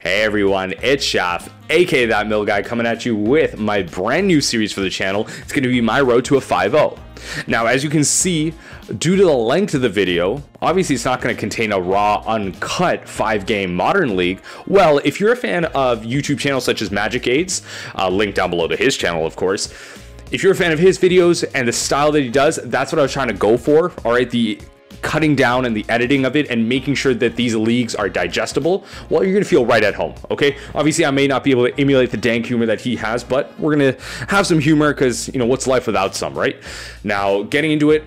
Hey everyone, it's Shaf, aka That Mill Guy, coming at you with my brand new series for the channel. It's going to be my road to a 5-0. Now, as you can see, due to the length of the video, obviously it's not going to contain a raw, uncut 5-game Modern League. Well, if you're a fan of YouTube channels such as Magic Aids, uh, link down below to his channel, of course, if you're a fan of his videos and the style that he does, that's what I was trying to go for. All right, the cutting down and the editing of it and making sure that these leagues are digestible, well, you're gonna feel right at home, okay? Obviously, I may not be able to emulate the dank humor that he has, but we're gonna have some humor because, you know, what's life without some, right? Now, getting into it,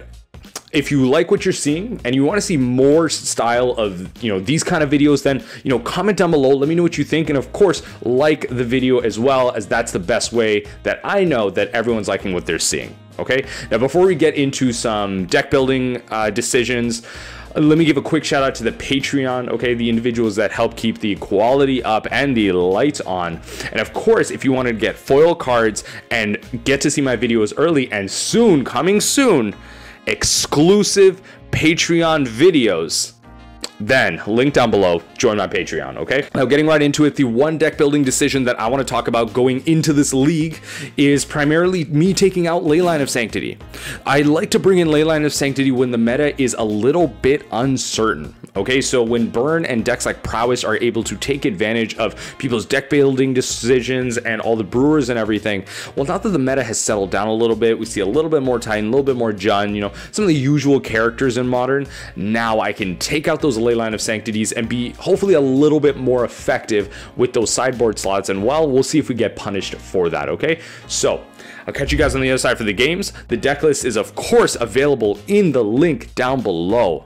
if you like what you're seeing and you want to see more style of you know these kind of videos then you know comment down below let me know what you think and of course like the video as well as that's the best way that i know that everyone's liking what they're seeing okay now before we get into some deck building uh, decisions let me give a quick shout out to the Patreon, okay, the individuals that help keep the quality up and the lights on. And of course, if you want to get foil cards and get to see my videos early and soon, coming soon, exclusive Patreon videos. Then link down below join my patreon okay? Now getting right into it the one deck building decision that i want to talk about going into this league is primarily me taking out leyline of sanctity. I like to bring in leyline of sanctity when the meta is a little bit uncertain okay so when burn and decks like prowess are able to take advantage of people's deck building decisions and all the brewers and everything well now that the meta has settled down a little bit we see a little bit more titan a little bit more Jund you know some of the usual characters in modern now i can take out those line of sanctities and be hopefully a little bit more effective with those sideboard slots. And well, we'll see if we get punished for that, okay? So I'll catch you guys on the other side for the games. The deck list is of course available in the link down below.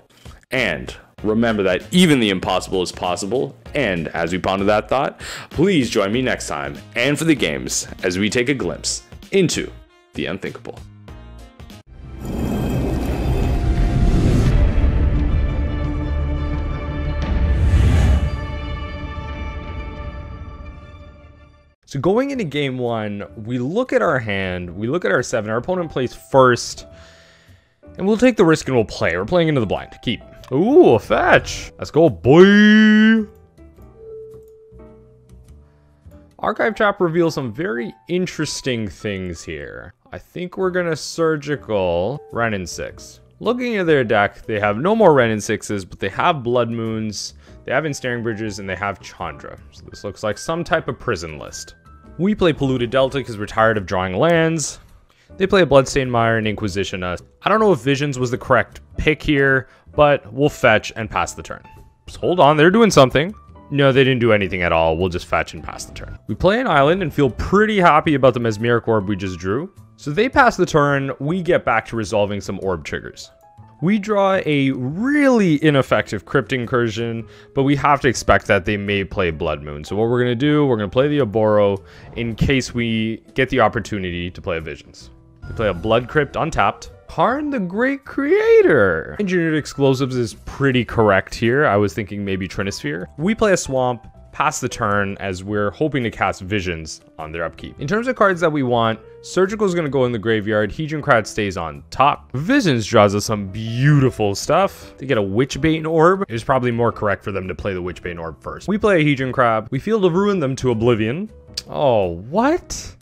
And remember that even the impossible is possible. And as we ponder that thought, please join me next time and for the games as we take a glimpse into the unthinkable. So going into game one, we look at our hand, we look at our seven, our opponent plays first, and we'll take the risk and we'll play. We're playing into the blind. Keep. Ooh, a fetch. Let's go, boy. Archive Trap reveals some very interesting things here. I think we're gonna surgical Wrenn and 6. Looking at their deck, they have no more Wrenn and 6s, but they have Blood Moons, they have Ensnaring Bridges, and they have Chandra. So this looks like some type of prison list. We play Polluted Delta because we're tired of drawing lands. They play a Bloodstained Mire and Inquisition us. I don't know if Visions was the correct pick here, but we'll fetch and pass the turn. Just hold on, they're doing something. No, they didn't do anything at all. We'll just fetch and pass the turn. We play an island and feel pretty happy about the Mesmeric Orb we just drew. So they pass the turn, we get back to resolving some orb triggers. We draw a really ineffective Crypt Incursion, but we have to expect that they may play Blood Moon. So what we're going to do, we're going to play the Oboro in case we get the opportunity to play Visions. We play a Blood Crypt untapped. Karn the Great Creator. Engineered Explosives is pretty correct here. I was thinking maybe Trinisphere. We play a Swamp, pass the turn as we're hoping to cast Visions on their upkeep. In terms of cards that we want, Surgical is going to go in the graveyard, Hedron Crab stays on top. Visions draws us some beautiful stuff. They get a Witchbane Orb. It was probably more correct for them to play the Witchbane Orb first. We play a Hedron Crab. We feel to ruin them to oblivion. Oh, what?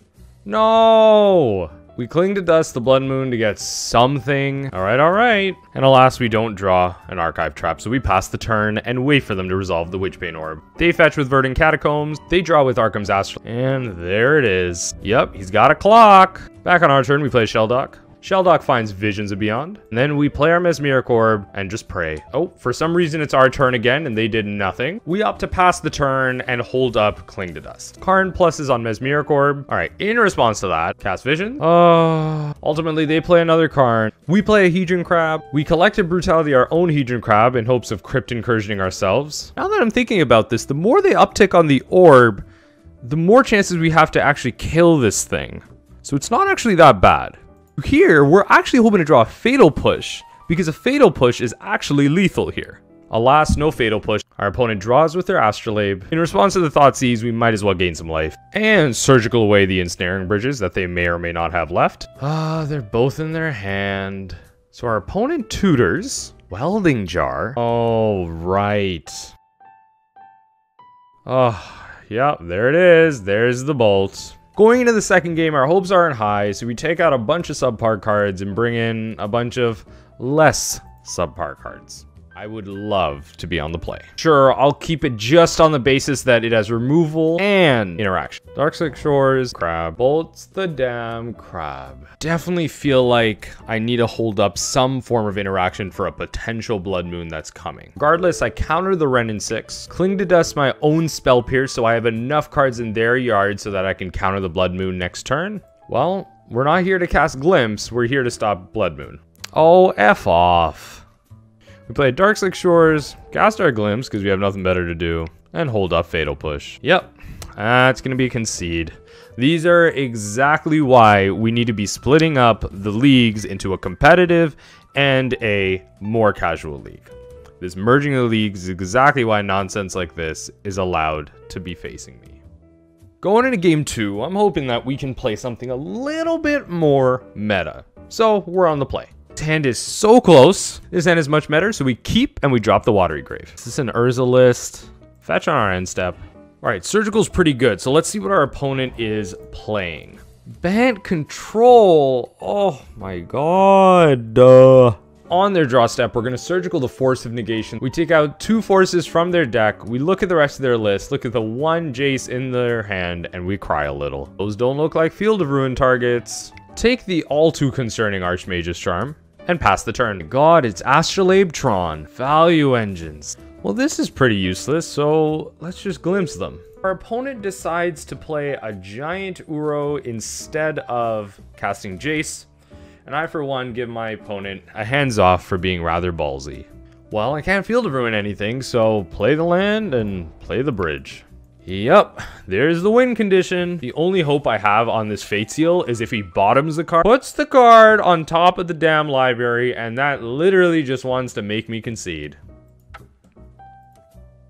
No! We cling to dust the blood moon to get something. All right, all right. And alas, we don't draw an archive trap, so we pass the turn and wait for them to resolve the Witchbane Orb. They fetch with Verdant Catacombs, they draw with Arcum's Astral, and there it is. Yep, he's got a clock. Back on our turn, we play Shelldock. Shelldock finds visions of beyond. And then we play our Mesmeric Orb and just pray. Oh, for some reason it's our turn again and they did nothing. We opt to pass the turn and hold up Cling to Dust. Karn pluses on Mesmeric Orb. All right, in response to that, cast Vision. Uh, ultimately, they play another Karn. We play a Hedron Crab. We collected Brutality our own Hedron Crab in hopes of Crypt Incursioning ourselves. Now that I'm thinking about this, the more they uptick on the Orb, the more chances we have to actually kill this thing. So it's not actually that bad. Here, we're actually hoping to draw a Fatal Push, because a Fatal Push is actually lethal here. Alas, no Fatal Push. Our opponent draws with their Astrolabe. In response to the Thought Thoughtseize, we might as well gain some life. And surgical away the ensnaring bridges that they may or may not have left. Ah, they're both in their hand. So our opponent tutors. Welding Jar. Oh, right. Oh, yeah, there it is. There's the bolt. Going into the second game, our hopes aren't high, so we take out a bunch of subpar cards and bring in a bunch of less subpar cards. I would love to be on the play. Sure, I'll keep it just on the basis that it has removal and interaction. Darkslick Shores, Crab, Bolts the damn Crab. Definitely feel like I need to hold up some form of interaction for a potential Blood Moon that's coming. Regardless, I counter the Wrenn and 6, Cling to Dust my own Spell Pierce so I have enough cards in their yard so that I can counter the Blood Moon next turn. Well, we're not here to cast Glimpse, we're here to stop Blood Moon. Oh, F off. We play Darkslick Shores, cast our Glimpse because we have nothing better to do, and hold up Fatal Push. Yep, that's going to be concede. These are exactly why we need to be splitting up the leagues into a competitive and a more casual league. This merging of the leagues is exactly why nonsense like this is allowed to be facing me. Going into game two, I'm hoping that we can play something a little bit more meta. So we're on the play. This hand is so close. This hand is much better, so we keep and we drop the Watery Grave. Is This is an Urza list. Fetch on our end step. All right, Surgical's pretty good, so let's see what our opponent is playing. Bant Control. Oh my god. Uh, on their draw step, we're going to Surgical the Force of Negation. We take out two forces from their deck. We look at the rest of their list, look at the one Jace in their hand, and we cry a little. Those don't look like Field of Ruin targets. Take the all too concerning Archmage's Charm and pass the turn. God, it's Astrolabe Tron, value engines. Well, this is pretty useless, so let's just glimpse them. Our opponent decides to play a giant Uro instead of casting Jace, and I for one give my opponent a hands off for being rather ballsy. Well, I can't Field to Ruin anything, so play the land and play the bridge. Yep, there's the win condition. The only hope I have on this Fate Seal is if he bottoms the card, puts the card on top of the damn library, and that literally just wants to make me concede.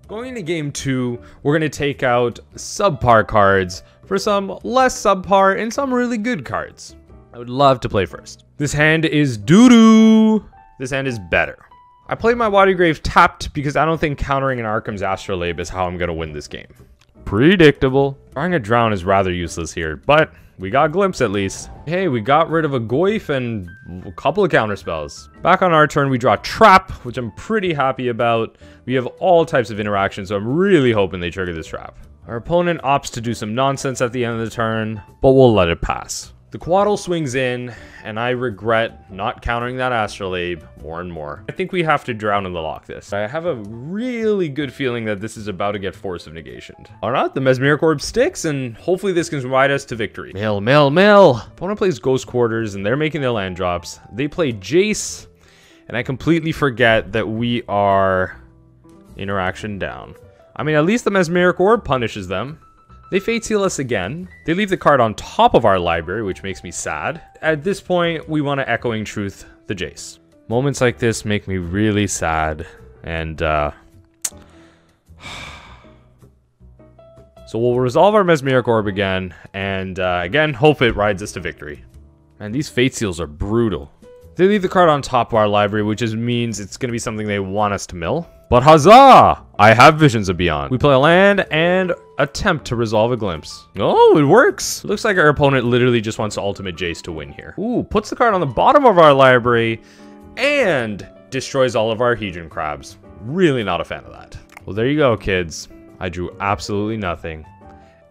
Going into game two, we're going to take out subpar cards for some less subpar and some really good cards. I would love to play first. This hand is doo-doo. This hand is better. I played my Watery Grave tapped because I don't think countering an Arcum's Astrolabe is how I'm going to win this game. Predictable. Trying to drown is rather useless here, but we got Glimpse at least. Hey, we got rid of a Goyf and a couple of counter spells. Back on our turn, we draw Trap, which I'm pretty happy about. We have all types of interactions, so I'm really hoping they trigger this trap. Our opponent opts to do some nonsense at the end of the turn, but we'll let it pass. The Quaddle swings in, and I regret not countering that Astrolabe more and more. I think we have to drown in the Loch this. I have a really good feeling that this is about to get Force of Negation. Alright, the Mesmeric Orb sticks, and hopefully this can ride us to victory. Mill, mill, mill! Opponent plays Ghost Quarters, and they're making their land drops. They play Jace, and I completely forget that we are interaction down. I mean, at least the Mesmeric Orb punishes them. They Fate Seal us again. They leave the card on top of our library, which makes me sad. At this point, we want to Echoing Truth the Jace. Moments like this make me really sad, and uh... So we'll resolve our Mesmeric Orb again, and uh, again, hope it rides us to victory. And these Fate Seals are brutal. They leave the card on top of our library, which just means it's going to be something they want us to mill. But huzzah! I have Visions of Beyond. We play a land and attempt to resolve a glimpse. Oh, it works. Looks like our opponent literally just wants Ultimate Jace to win here. Ooh, puts the card on the bottom of our library and destroys all of our Hedron Crabs. Really not a fan of that. Well, there you go, kids. I drew absolutely nothing.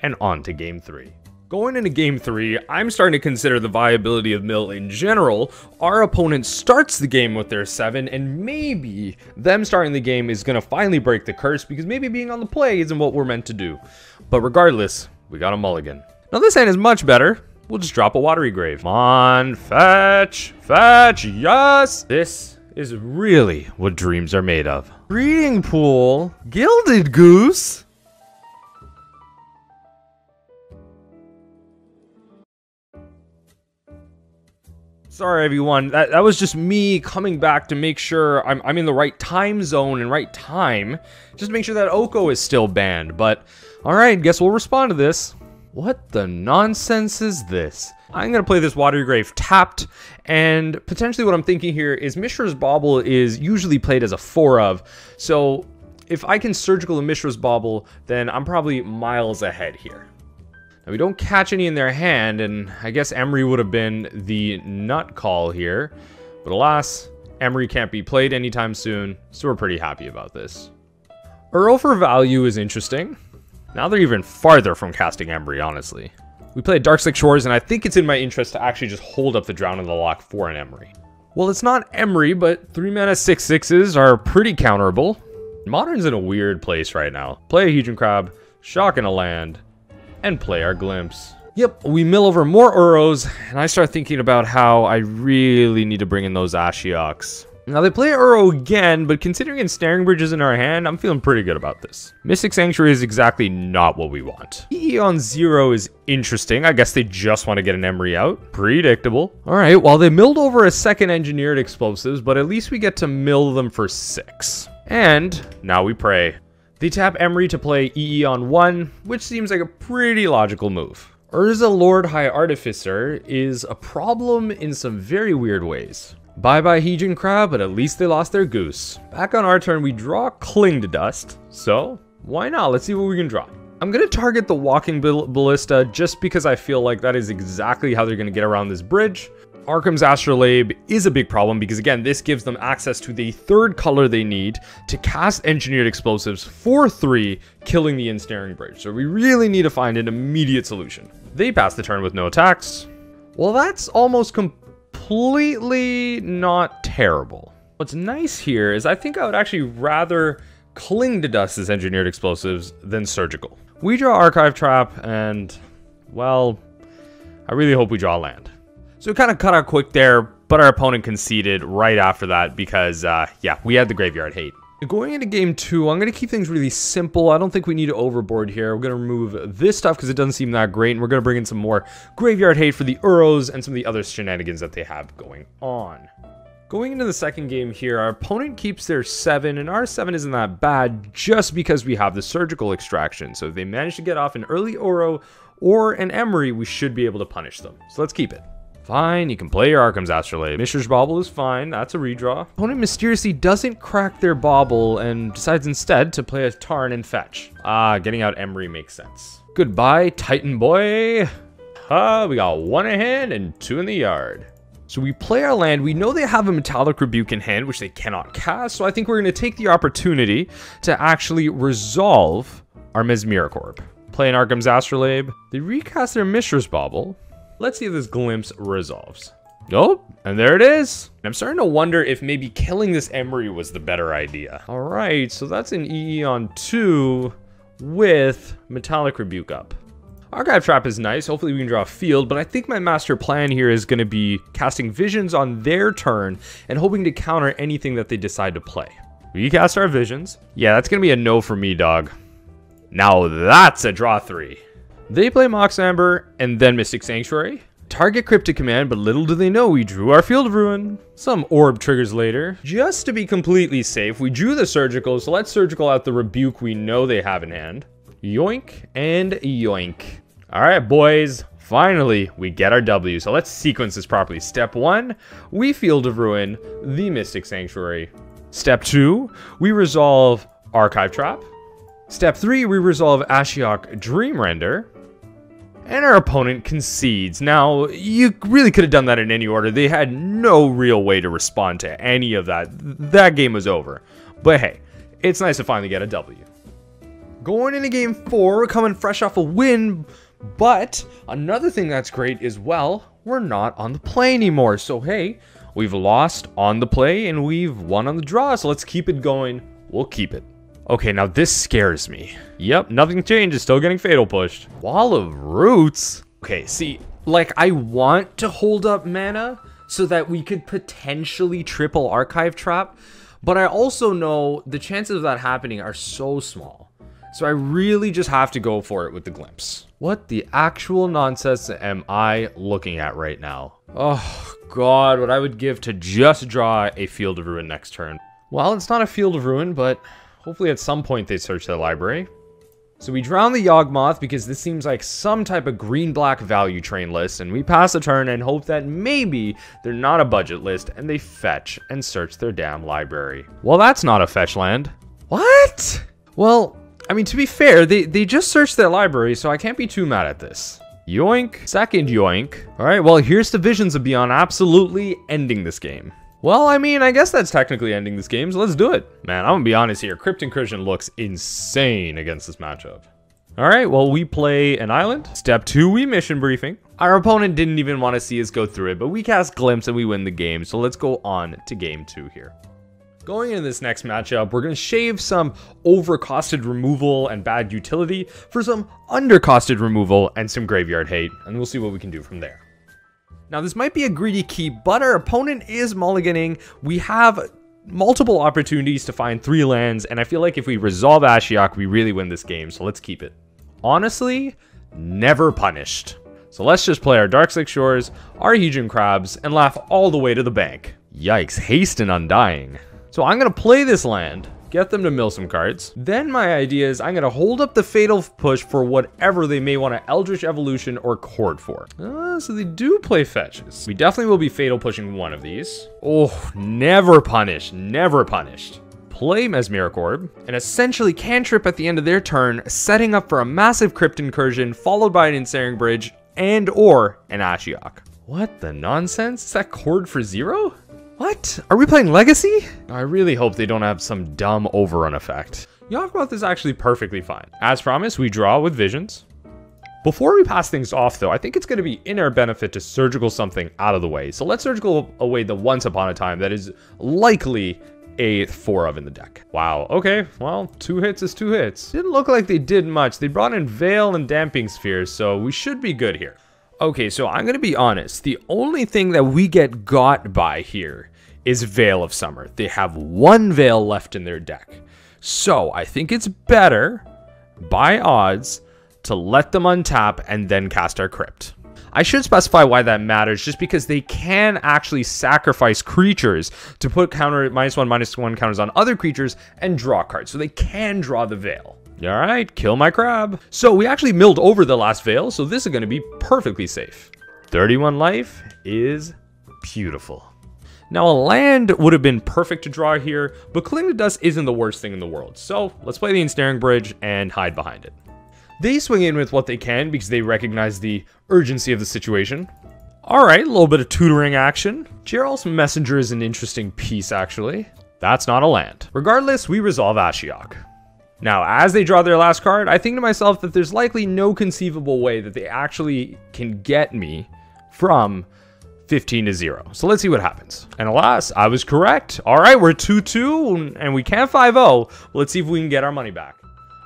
And on to game three. Going into game three, I'm starting to consider the viability of Mill in general. Our opponent starts the game with their seven, and maybe them starting the game is going to finally break the curse because maybe being on the play isn't what we're meant to do. But regardless, we got a mulligan. Now this hand is much better. We'll just drop a watery grave. Come on, fetch, fetch, yes! This is really what dreams are made of. Breeding pool, gilded goose. Sorry, everyone. That, that was just me coming back to make sure I'm, I'm in the right time zone and right time. Just to make sure that Oko is still banned. But, alright, guess we'll respond to this. What the nonsense is this? I'm going to play this Watery Grave tapped, and potentially what I'm thinking here is Mishra's Bauble is usually played as a 4 of, so if I can surgical Mishra's Bauble, then I'm probably miles ahead here. Now, we don't catch any in their hand, and I guess Emry would have been the nut call here. But alas, Emry can't be played anytime soon, so we're pretty happy about this. Uro for value is interesting. Now they're even farther from casting Emry, honestly. We play Darkslick Shores, and I think it's in my interest to actually just hold up the Drown in the Loch for an Emry. Well, it's not Emry, but 3 mana 6 6s are pretty counterable. Modern's in a weird place right now. Play a Hedron Crab, shock in a land, and play our Glimpse. Yep, we mill over more Uros, and I start thinking about how I really need to bring in those Ashioks. Now they play Uro again, but considering Ensnaring Bridge is in our hand, I'm feeling pretty good about this. Mystic Sanctuary is exactly not what we want. Eon zero is interesting. I guess they just want to get an Emry out. Predictable. Alright, well they milled over a second engineered explosives, but at least we get to mill them for six. And now we pray. They tap Emry to play EE on 1, which seems like a pretty logical move. Urza Lord High Artificer is a problem in some very weird ways. Bye bye Hedron Crab, but at least they lost their goose. Back on our turn, we draw Cling to Dust. So, why not? Let's see what we can draw. I'm to target the Walking Ballista just because I feel like that is exactly how they're to get around this bridge. Arcum's Astrolabe is a big problem because again, this gives them access to the third color they need to cast Engineered Explosives for 3, killing the Ensnaring Bridge. So we really need to find an immediate solution. They pass the turn with no attacks. Well, that's almost completely not terrible. What's nice here is I think I would actually rather cling to dust as Engineered Explosives than Surgical. We draw Archive Trap and, well, I really hope we draw land. So we kind of cut out quick there, but our opponent conceded right after that because, uh, yeah, we had the Graveyard Hate. Going into game two, I'm going to keep things really simple. I don't think we need to overboard here. We're going to remove this stuff because it doesn't seem that great, and we're going to bring in some more Graveyard Hate for the Uros and some of the other shenanigans that they have going on. Going into the second game here, our opponent keeps their 7, and our 7 isn't that bad just because we have the Surgical Extraction. So if they manage to get off an early Uro or an Emry, we should be able to punish them. So let's keep it. Fine, you can play your Arcum's Astrolabe. Mishra's Bauble is fine, that's a redraw. Opponent mysteriously doesn't crack their Bauble and decides instead to play a Tarn and fetch. Ah, getting out Emry makes sense. Goodbye, Titan boy. Ah, we got one in hand and two in the yard. So we play our land. We know they have a Metallic Rebuke in hand, which they cannot cast. So I think we're going to take the opportunity to actually resolve our Mesmeric Orb. Play an Arcum's Astrolabe. They recast their Mishra's Bauble. Let's see if this glimpse resolves. Oh, and there it is. I'm starting to wonder if maybe killing this Emry was the better idea. All right, so that's an EE on 2 with Metallic Rebuke up. Archive Trap is nice. Hopefully we can draw a field, but I think my master plan here is going to be casting Visions on their turn and hoping to counter anything that they decide to play. We cast our Visions. Yeah, that's going to be a no for me, dog. Now that's a draw three. They play Mox Amber and then Mystic Sanctuary. Target Cryptic Command, but little do they know we drew our Field of Ruin. Some Orb triggers later. Just to be completely safe, we drew the Surgical, so let's Surgical out the Rebuke we know they have in hand. Yoink and yoink. Alright boys, finally we get our W, so let's sequence this properly. Step 1, we Field of Ruin the Mystic Sanctuary. Step 2, we resolve Archive Trap. Step 3, we resolve Ashiok Dream Render. And our opponent concedes. Now, you really could have done that in any order. They had no real way to respond to any of that. That game was over. But hey, it's nice to finally get a W. Going into game four, coming fresh off a win, but another thing that's great is, well, we're not on the play anymore. So hey, we've lost on the play and we've won on the draw. So let's keep it going. We'll keep it. Okay, now this scares me. Yep, nothing changed, still getting fatal pushed. Wall of Roots? Okay, see, like, I want to hold up mana so that we could potentially triple Archive Trap, but I also know the chances of that happening are so small. So I really just have to go for it with the Glimpse. What the actual nonsense am I looking at right now? Oh god, what I would give to just draw a Field of Ruin next turn. Well, it's not a Field of Ruin, but Hopefully at some point they search the library. So we drown the Yawgmoth because this seems like some type of green-black value train list, and we pass a turn and hope that maybe they're not a budget list, and they fetch and search their damn library. Well, that's not a fetch land. What? Well, I mean, to be fair, they, they just searched their library, so I can't be too mad at this. Yoink. Second yoink. All right, well, here's the Visions of Beyond absolutely ending this game. Well, I mean, I guess that's technically ending this game, so let's do it. Man, I'm gonna be honest here. Crypt Incursion looks insane against this matchup. All right, well, we play an island. Step two, we mission briefing. Our opponent didn't even want to see us go through it, but we cast Glimpse and we win the game. So let's go on to game two here. Going into this next matchup, we're going to shave some overcosted removal and bad utility for some undercosted removal and some graveyard hate, and we'll see what we can do from there. Now, this might be a greedy key, but our opponent is mulliganing. We have multiple opportunities to find three lands, and I feel like if we resolve Ashiok, we really win this game, so let's keep it. Honestly, never punished. So let's just play our Darkslick Shores, our Hedron Crabs, and laugh all the way to the bank. Yikes, haste and undying. So I'm to play this land, get them to mill some cards. Then my idea is I'm to hold up the Fatal Push for whatever they may want to Eldritch Evolution or Chord for. Uh, so they do play fetches. We definitely will be Fatal Pushing one of these. Oh, never punished, never punished play Mesmeric Orb, and essentially cantrip at the end of their turn, setting up for a massive Crypt Incursion, followed by an Ensnaring Bridge, and or an Ashiok. What the nonsense? Is that chord for zero? What? Are we playing Legacy? I really hope they don't have some dumb overrun effect. Yawgmoth is actually perfectly fine. As promised, we draw with Visions. Before we pass things off though, I think it's going to be in our benefit to surgical something out of the way. So let's surgical away the once upon a time that is likely a four of in the deck. Wow, okay, well, two hits is two hits. Didn't look like they did much. They brought in Veil and Damping Spheres, so we should be good here. Okay, so I'm going to be honest. The only thing that we get got by here is Veil of Summer. They have one Veil left in their deck. So I think it's better, by odds, to let them untap and then cast our Crypt. I should specify why that matters, just because they can actually sacrifice creatures to put counter minus one, minus one counters on other creatures and draw cards. So they can draw the Veil. All right, kill my crab. So we actually milled over the last Veil, so this is going to be perfectly safe. 31 life is beautiful. Now, a land would have been perfect to draw here, but Cling to Dust isn't the worst thing in the world. So let's play the Ensnaring Bridge and hide behind it. They swing in with what they can because they recognize the urgency of the situation. Alright, a little bit of tutoring action. Geralf's Messenger is an interesting piece, actually. That's not a land. Regardless, we resolve Ashiok. Now, as they draw their last card, I think to myself that there's likely no conceivable way that they actually can get me from 15 to 0. So let's see what happens. And alas, I was correct. All right, we're 2-2 and we can't 5-0. Let's see if we can get our money back.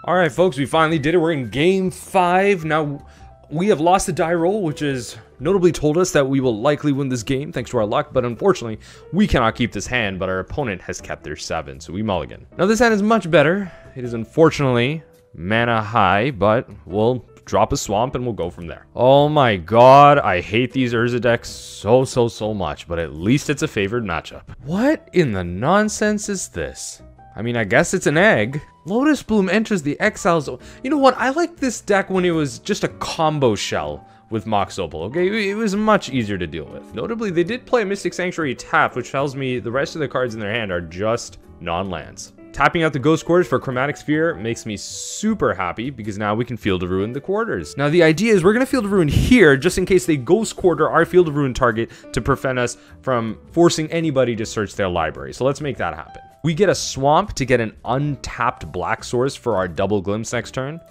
All right, folks, we finally did it. We're in game 5. Now, we have lost the die roll, which has notably told us that we will likely win this game thanks to our luck, but unfortunately, we cannot keep this hand, but our opponent has kept their 7, so we mulligan. Now, this hand is much better. It is unfortunately mana high, but we'll drop a swamp, and we'll go from there. Oh my god, I hate these Urza decks so, so, so much, but at least it's a favored matchup. What in the nonsense is this? I mean, I guess it's an egg. Lotus Bloom enters the Exiles. You know what? I liked this deck when it was just a combo shell with Mox Opal, okay? It was much easier to deal with. Notably, they did play Mystic Sanctuary tap, which tells me the rest of the cards in their hand are just non-lands. Tapping out the Ghost Quarters for Chromatic Sphere makes me super happy because now we can Field of Ruin the quarters. Now the idea is we're going to Field of Ruin here just in case they Ghost Quarter our Field of Ruin target to prevent us from forcing anybody to search their library. So let's make that happen. We get a Swamp to get an untapped Black Source for our Double Glimpse next turn.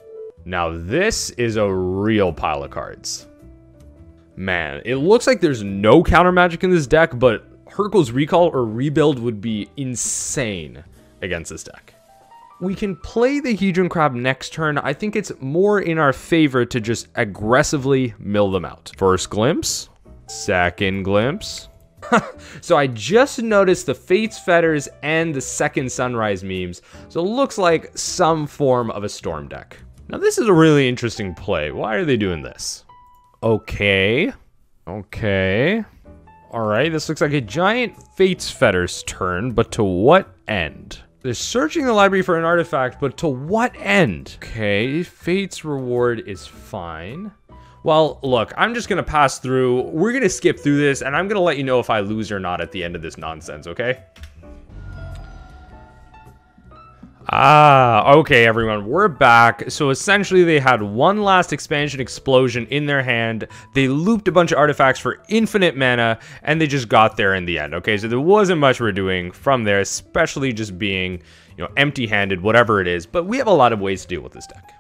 Now this is a real pile of cards. Man, it looks like there's no counter magic in this deck, but Hurkyl's Recall or Rebuild would be insane against this deck. We can play the Hedron Crab next turn. I think it's more in our favor to just aggressively mill them out. First glimpse, second glimpse. so I just noticed the Fate's Fetters and the second Sunrise memes. So it looks like some form of a Storm deck. Now this is a really interesting play. Why are they doing this? Okay. Okay. Alright, this looks like a giant Fate's Fetters turn, but to what end? They're searching the library for an artifact, but to what end? Okay, Faith's Reward is fine. Well, look, I'm just gonna pass through. We're gonna skip through this, and I'm gonna let you know if I lose or not at the end of this nonsense, okay? Ah, okay, everyone, we're back. So essentially, they had one last expansion explosion in their hand. They looped a bunch of artifacts for infinite mana, and they just got there in the end. Okay, so there wasn't much we're doing from there, especially just being, you know, empty-handed, whatever it is. But we have a lot of ways to deal with this deck.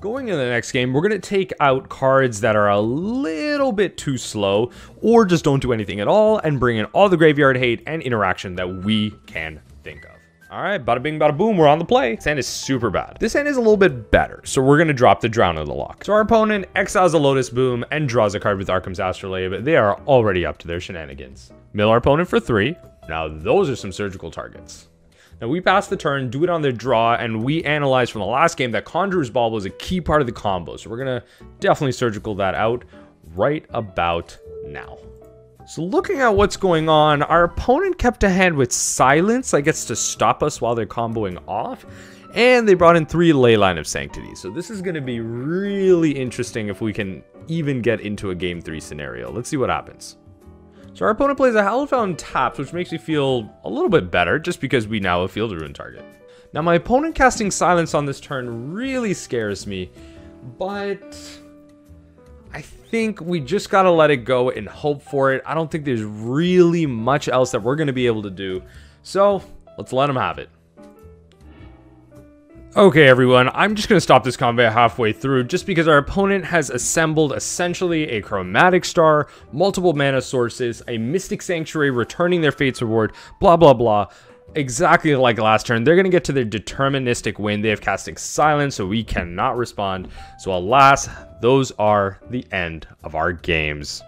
Going into the next game, we're going to take out cards that are a little bit too slow, or just don't do anything at all, and bring in all the graveyard hate and interaction that we can think of. All right, bada bing, bada boom, we're on the play. This hand is super bad. This hand is a little bit better, so we're gonna drop the Drown of the Loch. So our opponent exiles a Lotus Bloom and draws a card with Arcum's Astrolabe. They are already up to their shenanigans. Mill our opponent for three. Now those are some surgical targets. Now we pass the turn, do it on their draw, and we analyze from the last game that Conjurer's Bauble was a key part of the combo. So we're gonna definitely surgical that out right about now. So looking at what's going on, our opponent kept a hand with Silence, I guess to stop us while they're comboing off. And they brought in three Leyline of Sanctity. So this is going to be really interesting if we can even get into a game three scenario. Let's see what happens. So our opponent plays a Hallowed Fountain taps, which makes me feel a little bit better, just because we now have Field of Ruin target. Now my opponent casting Silence on this turn really scares me, but I think we just gotta let it go and hope for it. I don't think there's really much else that we're gonna be able to do. So let's let him have it. Okay, everyone, I'm just going to stop this combat halfway through just because our opponent has assembled essentially a Chromatic Star, multiple mana sources, a Mystic Sanctuary returning their Faith's Reward, blah blah blah exactly like last turn. They're going to get to their deterministic win. They have casting silence, so we cannot respond. So alas, those are the end of our games.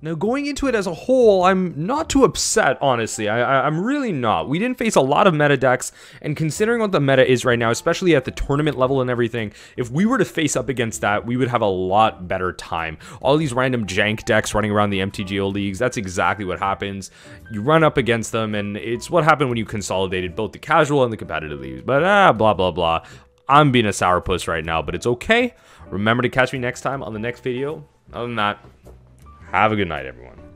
Now, going into it as a whole, I'm not too upset, honestly. I, am really not. We didn't face a lot of meta decks, and considering what the meta is right now, especially at the tournament level and everything, if we were to face up against that, we would have a lot better time. All these random jank decks running around the MTGO leagues, that's exactly what happens. You run up against them, and it's what happened when you consolidated both the casual and the competitive leagues. But ah, blah, blah, blah. I'm being a sourpuss right now, but it's okay. Remember to catch me next time on the next video. Other than that, have a good night, everyone.